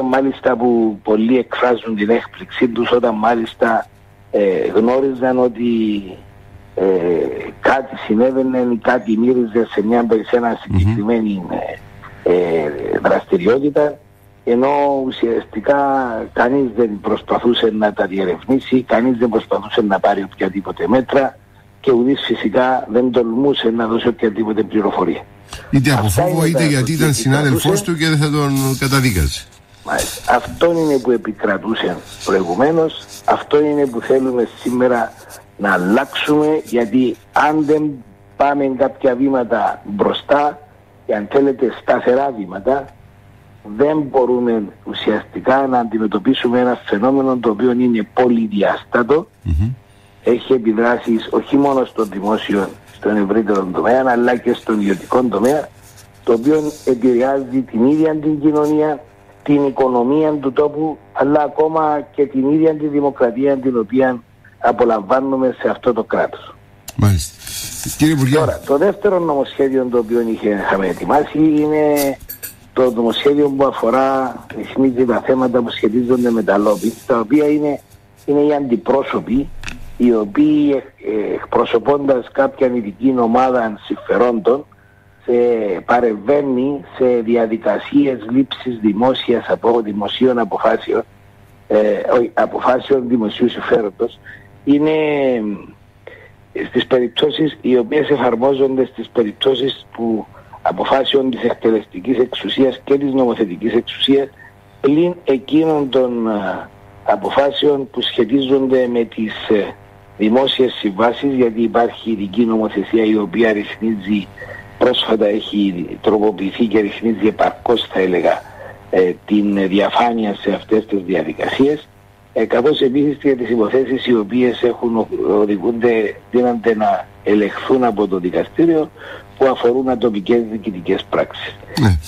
μάλιστα που πολλοί εκφράζουν την έκπληξή τους όταν μάλιστα ε, γνώριζαν ότι ε, κάτι συνέβαινε ή κάτι μύριζε σε μια σε ένα συγκεκριμένη ε, ε, δραστηριότητα ενώ ουσιαστικά κανείς δεν προσπαθούσε να τα διερευνήσει, κανείς δεν προσπαθούσε να πάρει οποιαδήποτε μέτρα και ουδής φυσικά δεν τολμούσε να δώσει οποιαδήποτε πληροφορία. Είτε από φόβο είτε γιατί ήταν συνάδελφός τους και δεν θα τον καταδίκασε. Αυτό είναι που επικρατούσε προηγουμένως, αυτό είναι που θέλουμε σήμερα να αλλάξουμε γιατί αν δεν πάμε κάποια βήματα μπροστά και αν θέλετε σταθερά βήματα δεν μπορούμε ουσιαστικά να αντιμετωπίσουμε ένα φαινόμενο το οποίο είναι πολυδιάστατο. Έχει επιδράσεις όχι μόνο στο δημόσιο στον ευρύτερο τομέα αλλά και στον ιδιωτικό τομέα το οποίο επηρεάζει την ίδια την κοινωνία την οικονομία του τόπου αλλά ακόμα και την ίδια τη δημοκρατία την οποία απολαμβάνουμε σε αυτό το κράτος. Μάλιστα. Κύριε Υπουργέ. Τώρα, το δεύτερο νομοσχέδιο το οποίο είχαμε ετοιμάσει είναι το νομοσχέδιο που αφορά ρυθμίζει τα θέματα που σχετίζονται με τα λόμπι, τα οποία είναι, είναι οι αντιπρόσωποι οι οποίοι εκπροσωπώντας κάποια ειδική ομάδα συμφερόντων σε, παρεμβαίνει σε διαδικασίες λήψης δημόσιας από δημοσίων αποφάσεων, ε, αποφάσεων δημοσίου συμφέροντος, είναι στις περιπτώσεις οι οποίες εφαρμόζονται στις περιπτώσεις που αποφάσεων της εκτελεστικής εξουσίας και της νομοθετικής εξουσίας πλην εκείνων των ε, αποφάσεων που σχετίζονται με τις ε, δημόσιες συμβάσεις γιατί υπάρχει ειδική νομοθεσία η οποία ρυθμίζει πρόσφατα έχει τροποποιηθεί και ρυθμίζει επαρκώς θα έλεγα ε, την διαφάνεια σε αυτές τις διαδικασίες ε, καθώς επίσης και τις υποθέσεις οι οποίες έχουν οδηγούνται, δίνονται να ελεγχθούν από το δικαστήριο που αφορούν ατομικές διοικητικές πράξεις. Ναι.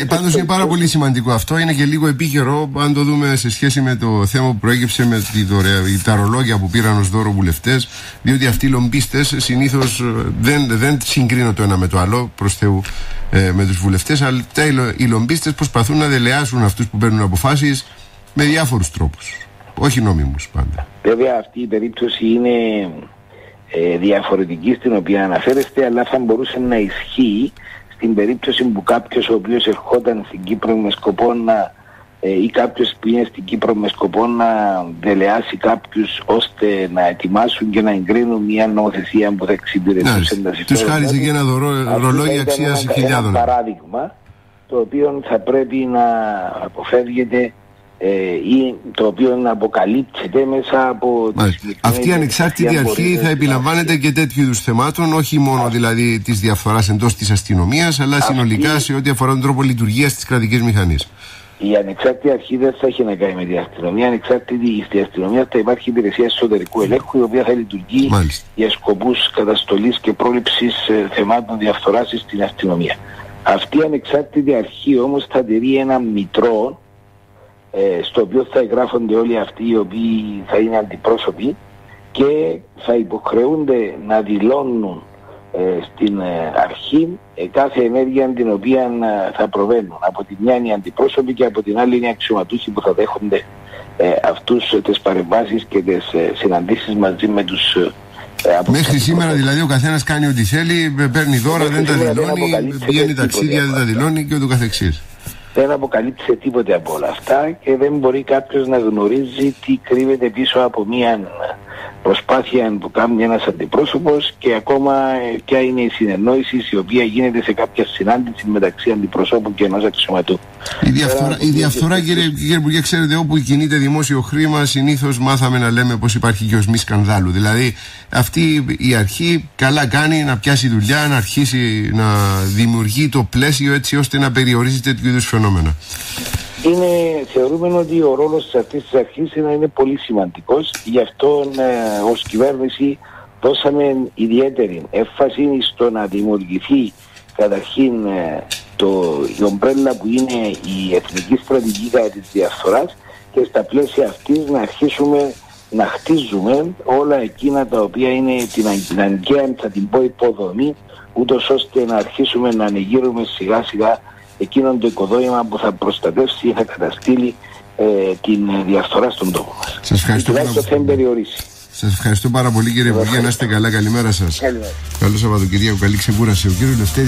Ε, πάντως είναι πάρα πολύ σημαντικό αυτό, είναι και λίγο επίκαιρο αν το δούμε σε σχέση με το θέμα που προέκυψε με τη δωρεά, τα ρολόγια που πήραν ως δώρο βουλευτές, διότι αυτοί οι λομπίστες συνήθως ε, δεν, δεν συγκρίνουν το ένα με το άλλο προς Θεού ε, με τους βουλευτές, αλλά οι λομπίστες προσπαθούν να δελεάσουν αυτούς που παίρνουν αποφάσεις με διάφορους τρόπους όχι νόμιμους πάντα. Βέβαια αυτή η περίπτωση είναι ε, διαφορετική στην οποία αναφέρεστε αλλά θα μπορούσε να ισχύει στην περίπτωση που κάποιος ο οποίος ερχόταν στην Κύπρο με σκοπό να ε, ή κάποιος που είναι στην Κύπρο με σκοπό να δελεάσει κάποιους ώστε να ετοιμάσουν και να εγκρίνουν μια νομοθεσία που θα εξυπηρετούσε τα συμφέροντα. Τους χάριζε και ένα ρολόγι αξίας χιλιάδων. Ένα παράδειγμα το οποίο θα πρέπει να αποφεύγεται ε, ή το οποίο αποκαλύπτεται μέσα από Αυτή η ανεξάρτητη αρχή θα επιλαμβάνεται και τέτοιου είδους θεμάτων, όχι μόνο δηλαδή της διαφθοράς εντός της αστυνομίας, αλλά συνολικά σε ό,τι αφορά τον τρόπο λειτουργίας της κρατικής μηχανής. Η ανεξάρτητη αρχή δεν θα έχει να κάνει με την αστυνομία. Η ανεξάρτητη στη αστυνομία θα υπάρχει υπηρεσία εσωτερικού ελέγχου, η οποία θα λειτουργεί Μάλιστα. για σκοπούς καταστολής και πρόληψης ε, θεμάτων διαφθοράς στην αστυνομία. Αυτή η ανεξάρτητη αρχή όμως θα τηρεί ένα μητρό ε, στο οποίο θα εγγράφονται όλοι αυτοί οι οποίοι θα είναι αντιπρόσωποι και θα υποχρεούνται να δηλώνουν ε, στην ε, αρχή κάθε ενέργεια την οποία θα προβαίνουν. Από τη μια είναι οι αντιπρόσωποι και από την άλλη είναι οι αξιωματούχοι που θα δέχονται αυτούς τις παρεμβάσεις και τις συναντήσεις μαζί με τους Μέχρι σήμερα δηλαδή ο καθένας κάνει ό,τι θέλει, παίρνει δώρα, δεν τα δηλώνει, πηγαίνει ταξίδια, δεν τα δηλώνει και ούτω καθεξής δεν αποκαλύπτει τίποτε από όλα αυτά και δεν μπορεί κάποιος να γνωρίζει τι κρύβεται πίσω από μια προσπάθεια που κάνει ένας αντιπρόσωπος και ακόμα ε, ποια είναι η συνεννόηση η οποία γίνεται σε κάποια συνάντηση μεταξύ αντιπροσώπου και ενός αξιωματού. Η διαφθορά, η διαφθορά κύριε, κύριε Υπουργέ, ξέρετε, όπου κινείται δημόσιο χρήμα, συνήθως μάθαμε να λέμε πως υπάρχει και οσμή σκανδάλου. Δηλαδή, αυτή η αρχή καλά κάνει να πιάσει δουλειά, να αρχίσει να δημιουργεί το πλαίσιο έτσι ώστε να περιορίζει τέτοιου είδους φαινόμενα. Είναι, θεωρούμε ότι ο ρόλος αυτής της αρχής είναι, είναι πολύ σημαντικός. Γι' αυτό ε, ως κυβέρνηση δώσαμε ιδιαίτερη έμφαση στο να δημιουργηθεί καταρχήν ε, το, η ομπρέλα που είναι η εθνική στρατηγική κατά της διαφθοράς και στα πλαίσια αυτής να αρχίσουμε να χτίζουμε όλα εκείνα τα οποία είναι την, την αγκαία, θα την πω υποδομή, ούτως ώστε να αρχίσουμε να ανοιγείρουμε σιγά σιγά εκείνο το οικοδόμημα που θα προστατεύσει ή θα καταστήλει ε, την διαφθορά στον τόπο μας. Σας ευχαριστώ πάρα πολύ. Σας ευχαριστώ πάρα πολύ κύριε Υπουργέ. Να είστε καλά. Καλημέρα σας. Καλό Σαββατοκύριακο. Καλή ξεκούραση. Ο κύριος Λευτέρης.